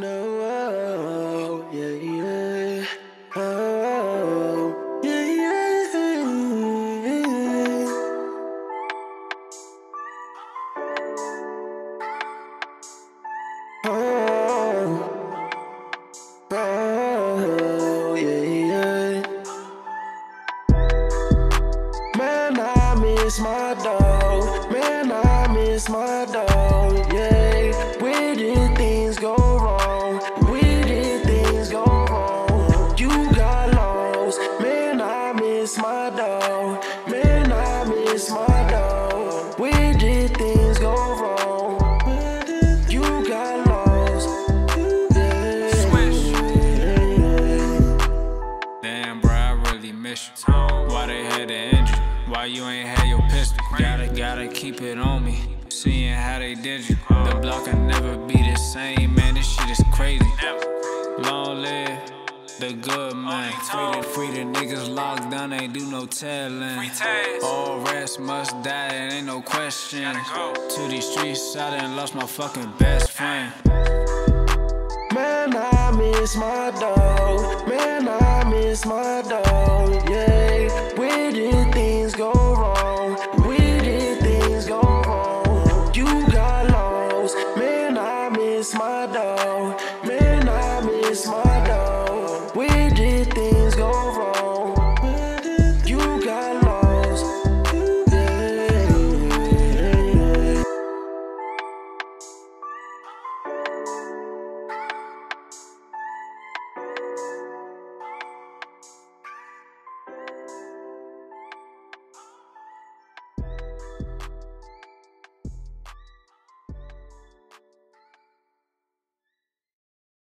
No, oh, yeah, yeah. Oh, yeah, yeah. Oh, oh, yeah, yeah. Man, I miss my dog. Man, I miss my dog. Really miss you. Why they had the injury? Why you ain't had your pistol? Gotta, gotta keep it on me. Seeing how they did you. The block can never be the same, man. This shit is crazy. Long live the good man. Free the, free the niggas locked down, ain't do no telling. All rest must die, it ain't no question. To these streets, I done lost my fucking best friend. Man, I miss my dog. Man, I is my dog, yeah. Where did things go wrong? Where did things go wrong? You got lost, man. I miss my dog, man. I miss my.